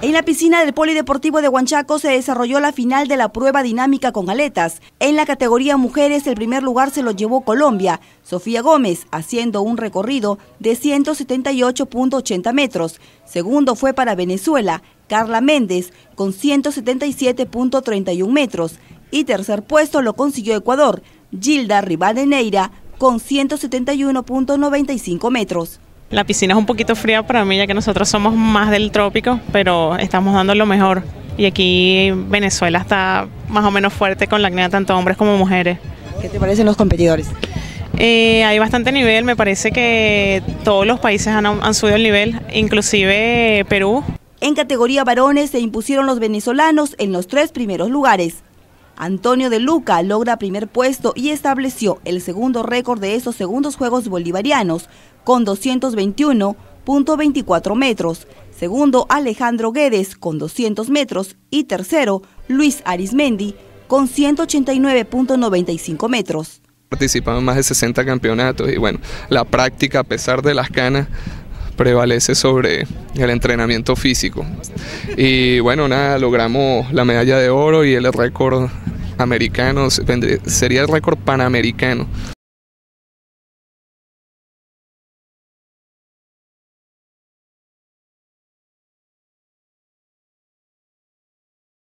En la piscina del Polideportivo de Huanchaco se desarrolló la final de la prueba dinámica con aletas. En la categoría mujeres el primer lugar se lo llevó Colombia, Sofía Gómez, haciendo un recorrido de 178.80 metros. Segundo fue para Venezuela, Carla Méndez, con 177.31 metros. Y tercer puesto lo consiguió Ecuador, Gilda Rivadeneira, con 171.95 metros. La piscina es un poquito fría para mí, ya que nosotros somos más del trópico, pero estamos dando lo mejor. Y aquí Venezuela está más o menos fuerte con la acné tanto hombres como mujeres. ¿Qué te parecen los competidores? Eh, hay bastante nivel, me parece que todos los países han, han subido el nivel, inclusive Perú. En categoría varones se impusieron los venezolanos en los tres primeros lugares. Antonio de Luca logra primer puesto y estableció el segundo récord de esos segundos Juegos Bolivarianos con 221.24 metros. Segundo, Alejandro Guedes con 200 metros y tercero, Luis Arismendi con 189.95 metros. Participaban más de 60 campeonatos y bueno, la práctica a pesar de las canas prevalece sobre el entrenamiento físico. Y bueno, nada, logramos la medalla de oro y el récord americano, sería el récord panamericano.